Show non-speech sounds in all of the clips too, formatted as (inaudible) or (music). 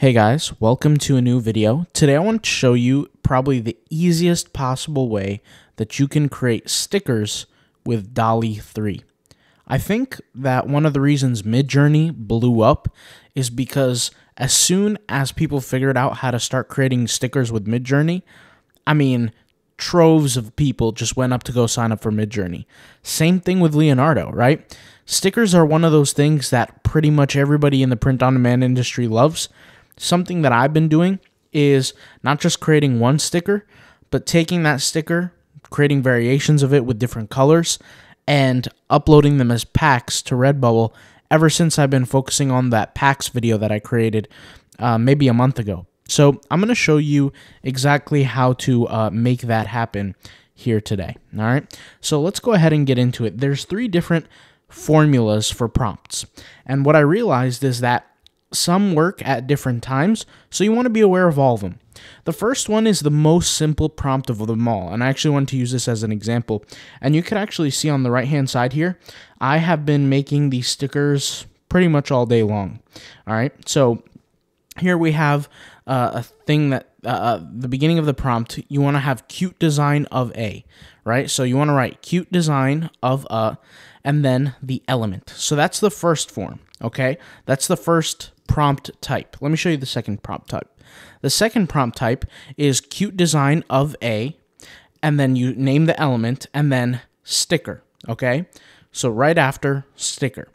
Hey guys, welcome to a new video. Today I want to show you probably the easiest possible way that you can create stickers with DALL-E 3. I think that one of the reasons Midjourney blew up is because as soon as people figured out how to start creating stickers with Midjourney, I mean, troves of people just went up to go sign up for Midjourney. Same thing with Leonardo, right? Stickers are one of those things that pretty much everybody in the print on demand industry loves something that I've been doing is not just creating one sticker, but taking that sticker, creating variations of it with different colors, and uploading them as packs to Redbubble ever since I've been focusing on that packs video that I created uh, maybe a month ago. So I'm going to show you exactly how to uh, make that happen here today. All right. So let's go ahead and get into it. There's three different formulas for prompts. And what I realized is that some work at different times, so you want to be aware of all of them. The first one is the most simple prompt of them all, and I actually want to use this as an example. And you can actually see on the right hand side here, I have been making these stickers pretty much all day long. All right, so here we have uh, a thing that uh, uh the beginning of the prompt, you want to have cute design of a, right? So you want to write cute design of a, and then the element. So that's the first form, okay? That's the first prompt type. Let me show you the second prompt type. The second prompt type is cute design of a, and then you name the element, and then sticker, okay? So right after sticker.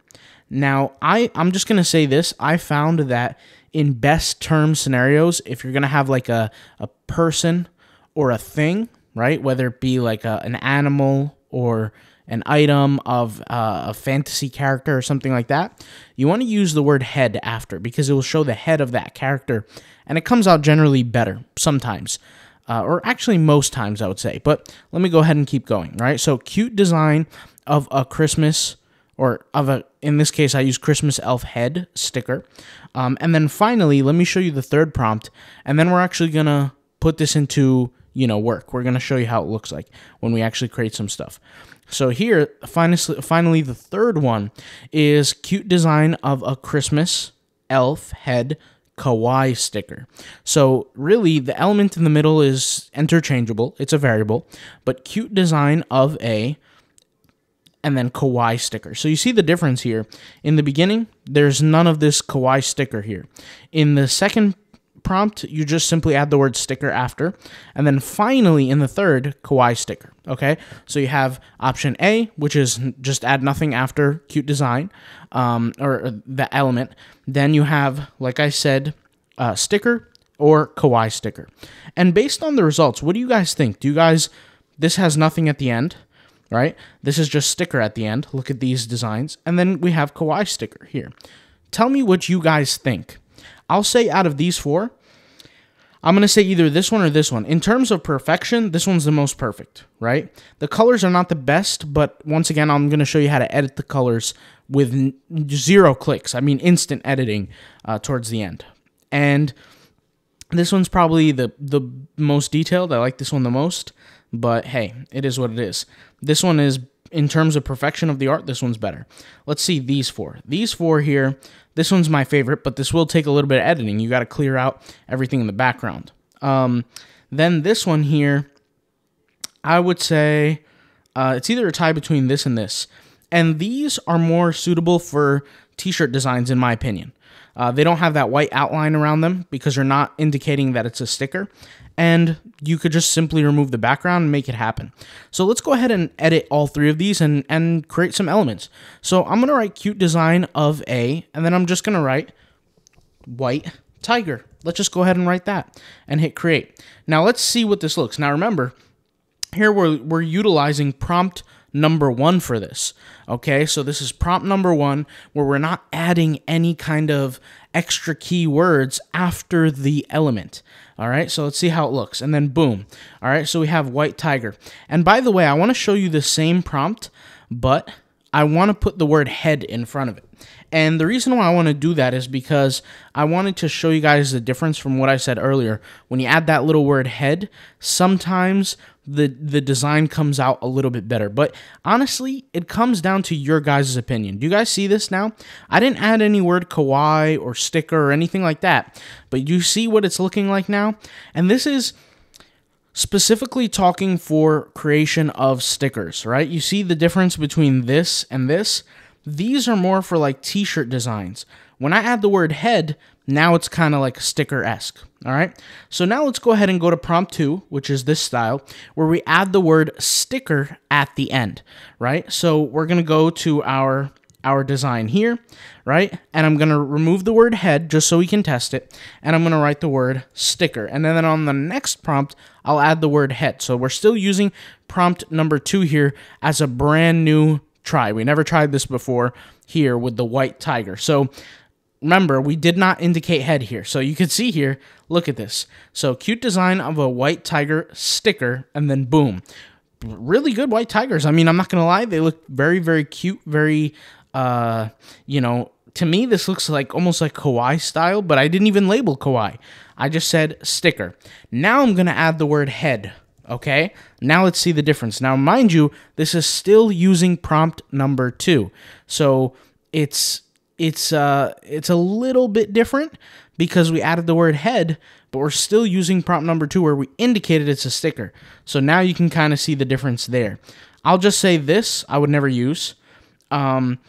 Now, I, I'm just going to say this. I found that in best term scenarios, if you're going to have like a, a person or a thing, right? Whether it be like a, an animal or an item of uh, a fantasy character or something like that, you want to use the word head after because it will show the head of that character and it comes out generally better sometimes. Uh, or actually, most times I would say. But let me go ahead and keep going, right? So, cute design of a Christmas, or of a, in this case, I use Christmas elf head sticker. Um, and then finally, let me show you the third prompt. And then we're actually to put this into, you know, work. We're going to show you how it looks like when we actually create some stuff. So here, finally, finally, the third one is cute design of a Christmas elf head kawaii sticker. So really, the element in the middle is interchangeable. It's a variable, but cute design of a and then kawaii sticker. So you see the difference here. In the beginning, there's none of this kawaii sticker here. In the second prompt, you just simply add the word sticker after. And then finally, in the third, kawaii sticker. Okay, so you have option A, which is just add nothing after cute design um, or the element. Then you have, like I said, uh, sticker or kawaii sticker. And based on the results, what do you guys think? Do you guys, this has nothing at the end, right? This is just sticker at the end. Look at these designs. And then we have kawaii sticker here. Tell me what you guys think. I'll say out of these four, I'm going to say either this one or this one. In terms of perfection, this one's the most perfect, right? The colors are not the best, but once again, I'm going to show you how to edit the colors with zero clicks. I mean, instant editing uh, towards the end. And this one's probably the, the most detailed. I like this one the most, but hey, it is what it is. This one is in terms of perfection of the art, this one's better. Let's see these four. These four here, this one's my favorite, but this will take a little bit of editing. You got to clear out everything in the background. Um, then this one here, I would say uh, it's either a tie between this and this. And these are more suitable for t-shirt designs, in my opinion. Uh, they don't have that white outline around them because you're not indicating that it's a sticker and you could just simply remove the background and make it happen. So let's go ahead and edit all three of these and, and create some elements. So I'm going to write cute design of A, and then I'm just going to write white tiger. Let's just go ahead and write that and hit create. Now let's see what this looks. Now remember, here we're, we're utilizing prompt number one for this. Okay, so this is prompt number one where we're not adding any kind of extra keywords after the element. All right, so let's see how it looks. And then boom. All right, so we have white tiger. And by the way, I want to show you the same prompt, but I want to put the word head in front of it. And the reason why I want to do that is because I wanted to show you guys the difference from what I said earlier. When you add that little word head, sometimes the the design comes out a little bit better. But honestly, it comes down to your guys' opinion. Do you guys see this now? I didn't add any word kawaii or sticker or anything like that. But you see what it's looking like now? And this is specifically talking for creation of stickers, right? You see the difference between this and this? These are more for like t-shirt designs. When I add the word head, now it's kind of like sticker-esque, all right? So now let's go ahead and go to prompt two, which is this style, where we add the word sticker at the end, right? So we're gonna go to our our design here, right? And I'm going to remove the word head just so we can test it. And I'm going to write the word sticker. And then on the next prompt, I'll add the word head. So we're still using prompt number two here as a brand new try. We never tried this before here with the white tiger. So remember, we did not indicate head here. So you can see here, look at this. So cute design of a white tiger sticker, and then boom. Really good white tigers. I mean, I'm not going to lie. They look very, very cute, very uh, you know, to me, this looks like almost like kawaii style, but I didn't even label kawaii. I just said sticker. Now I'm going to add the word head. Okay, now let's see the difference. Now, mind you, this is still using prompt number two, so it's it's uh it's a little bit different because we added the word head, but we're still using prompt number two where we indicated it's a sticker. So now you can kind of see the difference there. I'll just say this I would never use. Um,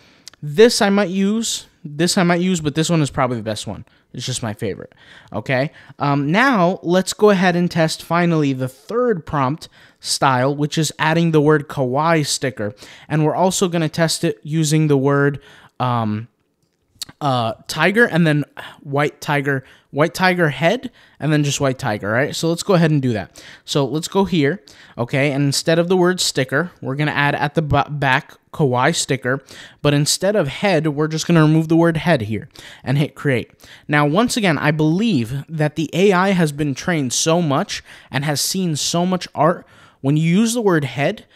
this I might use. This I might use, but this one is probably the best one. It's just my favorite. Okay. Um, now let's go ahead and test finally the third prompt style, which is adding the word kawaii sticker. And we're also going to test it using the word um, uh, tiger and then white tiger, white tiger head, and then just white tiger, All right. So let's go ahead and do that. So let's go here, okay? And instead of the word sticker, we're going to add at the back kawaii sticker, but instead of head, we're just going to remove the word head here and hit create. Now, once again, I believe that the AI has been trained so much and has seen so much art. When you use the word head,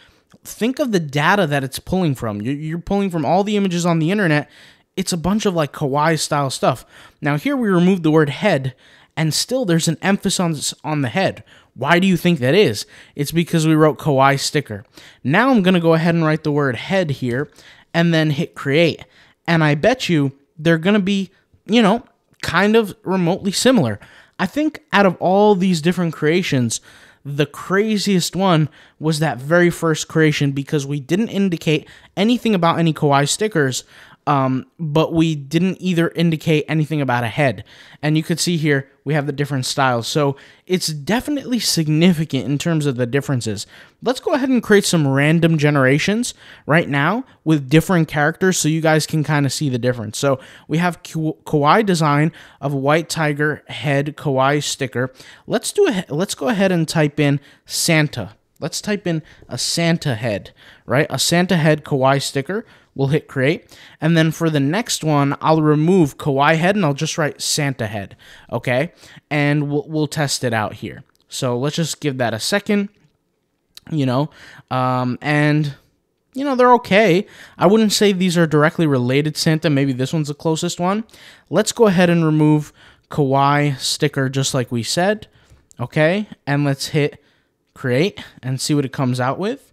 think of the data that it's pulling from. You're pulling from all the images on the internet it's a bunch of like kawaii style stuff. Now here we remove the word head and still there's an emphasis on the head. Why do you think that is? It's because we wrote kawaii sticker. Now I'm going to go ahead and write the word head here and then hit create. And I bet you they're going to be, you know, kind of remotely similar. I think out of all these different creations, the craziest one was that very first creation because we didn't indicate anything about any kawaii stickers, um, but we didn't either indicate anything about a head. And you could see here we have the different styles. So it's definitely significant in terms of the differences. Let's go ahead and create some random generations right now with different characters so you guys can kind of see the difference. So we have kawaii design of white tiger head kawaii sticker. Let's do a, let's go ahead and type in Santa. Let's type in a Santa head, right? A Santa head kawaii sticker. We'll hit create. And then for the next one, I'll remove kawaii head and I'll just write Santa head. Okay. And we'll, we'll test it out here. So let's just give that a second, you know, um, and you know, they're okay. I wouldn't say these are directly related Santa. Maybe this one's the closest one. Let's go ahead and remove kawaii sticker just like we said. Okay. And let's hit create and see what it comes out with.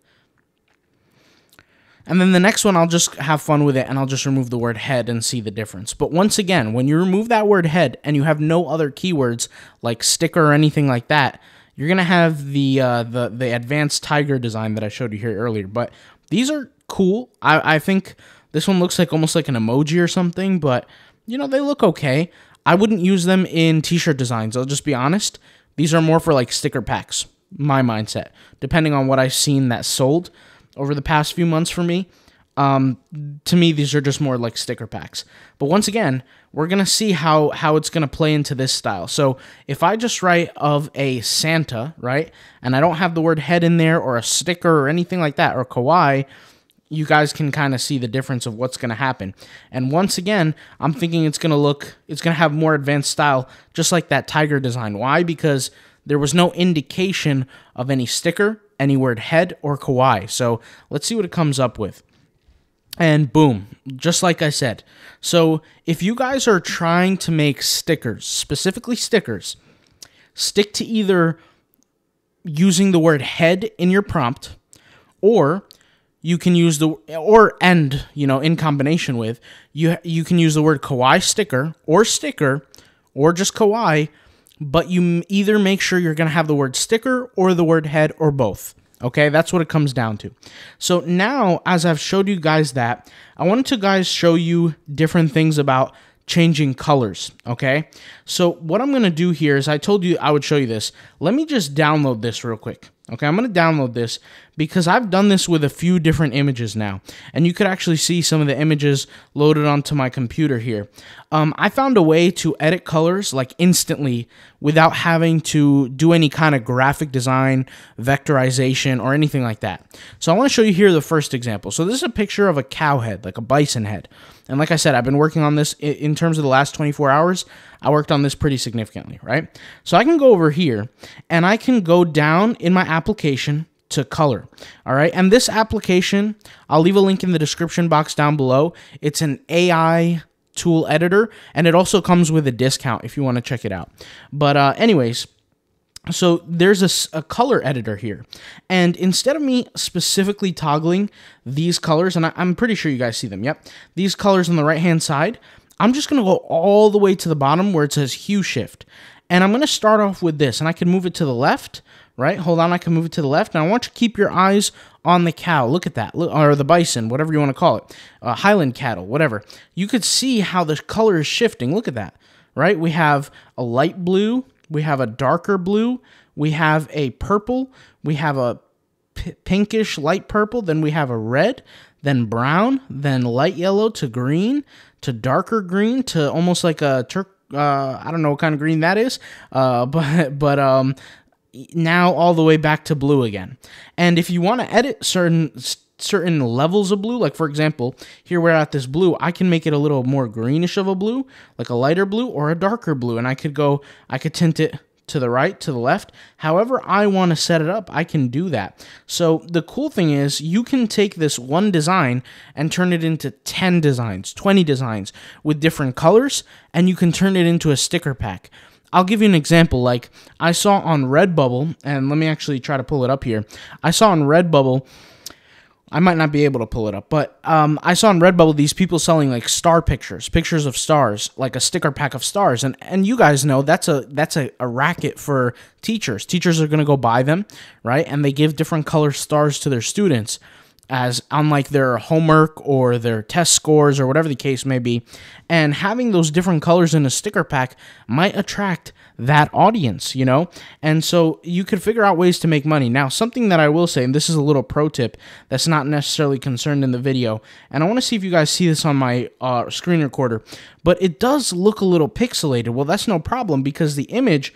And then the next one, I'll just have fun with it and I'll just remove the word head and see the difference. But once again, when you remove that word head and you have no other keywords like sticker or anything like that, you're gonna have the uh, the the advanced tiger design that I showed you here earlier. But these are cool. I, I think this one looks like almost like an emoji or something, but you know they look okay. I wouldn't use them in t-shirt designs. I'll just be honest. These are more for like sticker packs. My mindset, depending on what I've seen that sold over the past few months for me. Um, to me, these are just more like sticker packs. But once again, we're gonna see how how it's gonna play into this style. So if I just write of a Santa, right, and I don't have the word head in there or a sticker or anything like that or kawaii, you guys can kind of see the difference of what's to happen. And once again, I'm thinking it's to look, it's to have more advanced style, just like that tiger design. Why? Because there was no indication of any sticker any word head or kawaii. So let's see what it comes up with. and boom, just like I said. So if you guys are trying to make stickers, specifically stickers, stick to either using the word head in your prompt or you can use the or end you know in combination with you you can use the word kawaii sticker or sticker or just kawaii but you either make sure you're going to have the word sticker or the word head or both Okay, that's what it comes down to. So now, as I've showed you guys that, I wanted to guys show you different things about changing colors, okay? So what I'm going to do here is I told you I would show you this. Let me just download this real quick. Okay, I'm going to download this because I've done this with a few different images now. And you could actually see some of the images loaded onto my computer here. Um, I found a way to edit colors like instantly without having to do any kind of graphic design, vectorization, or anything like that. So I want to show you here the first example. So this is a picture of a cow head, like a bison head. And like I said, I've been working on this in terms of the last 24 hours. I worked on this pretty significantly, right? So I can go over here and I can go down in my application to color. All right. And this application, I'll leave a link in the description box down below. It's an AI tool editor and it also comes with a discount if you want to check it out. But, uh, anyways, so there's a, a, color editor here. And instead of me specifically toggling these colors, and I, am pretty sure you guys see them, yep, these colors on the right-hand side, I'm just going to go all the way to the bottom where it says hue shift. And I'm going to start off with this, and I can move it to the left, right? Hold on, I can move it to the left. And I want you to keep your eyes on the cow. Look at that, or the bison, whatever you want to call it, uh, Highland cattle, whatever. You could see how the color is shifting. Look at that, right? We have a light blue, we have a darker blue, we have a purple, we have a pinkish light purple, then we have a red, then brown, then light yellow to green to darker green to almost like a turk. Uh, I don't know what kind of green that is, uh, (laughs) but but um, now all the way back to blue again. And if you want to edit certain certain levels of blue, like for example, here we're at this blue, I can make it a little more greenish of a blue, like a lighter blue or a darker blue, and I could go, I could tint it to the right, to the left. However, I want to set it up, I can do that. So the cool thing is you can take this one design and turn it into 10 designs, 20 designs with different colors, and you can turn it into a sticker pack. I'll give you an example. Like I saw on Redbubble, and let me actually try to pull it up here. I saw on Redbubble I might not be able to pull it up, but um, I saw on Redbubble these people selling like star pictures, pictures of stars, like a sticker pack of stars, and and you guys know that's a that's a, a racket for teachers. Teachers are gonna go buy them, right? And they give different color stars to their students as unlike their homework or their test scores or whatever the case may be. And having those different colors in a sticker pack might attract that audience, you know? And so you could figure out ways to make money. Now, something that I will say, and this is a little pro tip that's not necessarily concerned in the video, and I want to see if you guys see this on my uh, screen recorder, but it does look a little pixelated. Well, that's no problem because the image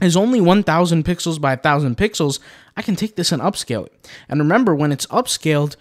is only 1000 pixels by 1000 pixels, I can take this and upscale it. And remember, when it's upscaled,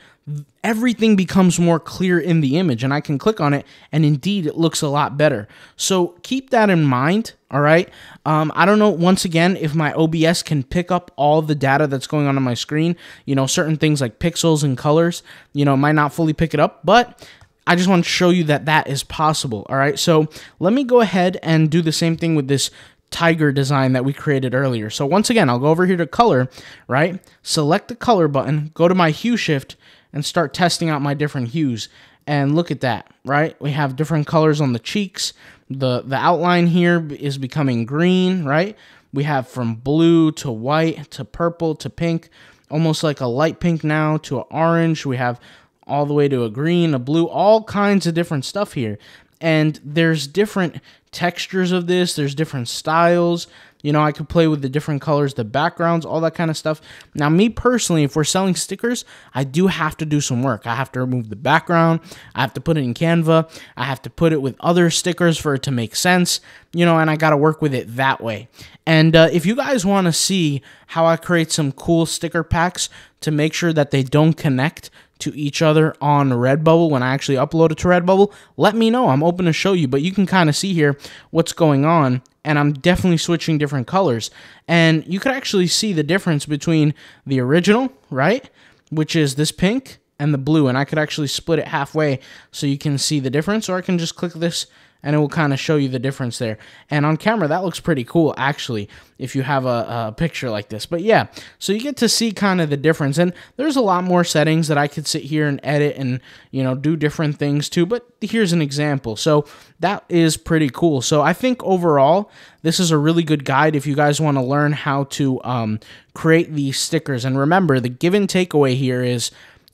everything becomes more clear in the image and I can click on it and indeed it looks a lot better. So keep that in mind, all right? Um, I don't know, once again, if my OBS can pick up all the data that's going on on my screen, you know, certain things like pixels and colors, you know, might not fully pick it up, but I just want to show you that that is possible, all right? So let me go ahead and do the same thing with this tiger design that we created earlier. So once again, I'll go over here to color, right? Select the color button, go to my hue shift, and start testing out my different hues. And look at that, right? We have different colors on the cheeks. The, the outline here is becoming green, right? We have from blue to white to purple to pink, almost like a light pink now to an orange. We have all the way to a green, a blue, all kinds of different stuff here and there's different textures of this there's different styles. You know i could play with the different colors the backgrounds all that kind of stuff. Now me personally if we're selling stickers i do have to do some work. I have to remove the background i have to put it in canva i have to put it with other stickers for it to make sense you know and i got to work with it that way. And uh, if you guys want to see how i create some cool sticker packs to make sure that they don't connect to each other on Redbubble when I actually upload it to Redbubble, let me know. I'm open to show you, but you can kind of see here what's going on, and I'm definitely switching different colors. And you could actually see the difference between the original, right, which is this pink, and the blue and I could actually split it halfway so you can see the difference or I can just click this and it will kind of show you the difference there. And on camera, that looks pretty cool, actually, if you have a, a, picture like this. But yeah, so you get to see kind of the difference. And there's a lot more settings that I could sit here and edit and, you know, do different things too. But here's an example. So that is pretty cool. So I think overall, this is a really good guide if you guys want to learn how to um, create these stickers. And remember, the given takeaway here is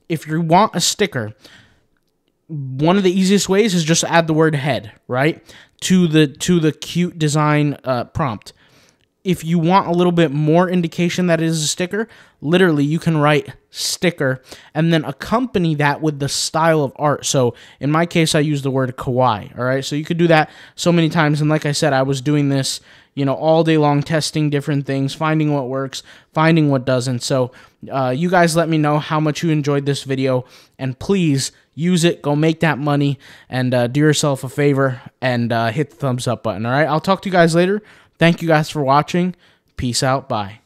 if you want a sticker, one of the easiest ways is just add the word head, right? To the to the cute design uh, prompt. If you want a little bit more indication that it is a sticker, literally you can write sticker and then accompany that with the style of art. So in my case, I use the word kawaii. All right. So you could do that so many times. And like I said, I was doing this, you know, all day long, testing different things, finding what works, finding what doesn't. So uh, you guys let me know how much you enjoyed this video. And please use it, go make that money, and uh, do yourself a favor and uh, hit the thumbs up button. All right, I'll talk to you guys later. Thank you guys for watching. Peace out. Bye.